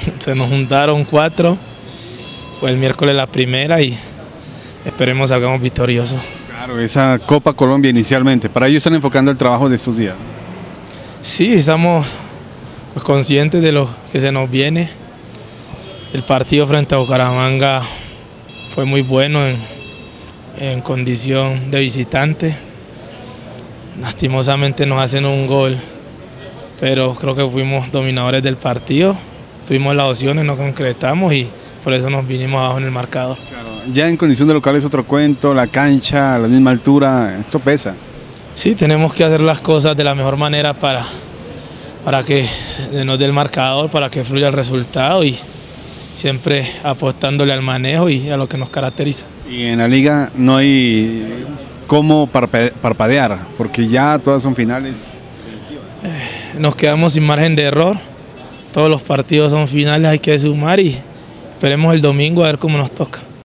se nos juntaron cuatro, fue el miércoles la primera y esperemos salgamos victoriosos. Claro, esa Copa Colombia inicialmente, para ellos están enfocando el trabajo de estos días. Sí, estamos pues, conscientes de lo que se nos viene. El partido frente a Bucaramanga fue muy bueno en, en condición de visitante. Lastimosamente nos hacen un gol, pero creo que fuimos dominadores del partido. Tuvimos las opciones, no concretamos y por eso nos vinimos abajo en el marcador. Claro, ya en condición de local es otro cuento, la cancha a la misma altura, esto pesa. Sí, tenemos que hacer las cosas de la mejor manera para, para que nos dé el marcador, para que fluya el resultado y siempre apostándole al manejo y a lo que nos caracteriza. Y en la liga no hay cómo parpa- parpadear, porque ya todas son finales. Nos quedamos sin margen de error, todos los partidos son finales, hay que sumar y esperemos el domingo a ver cómo nos toca.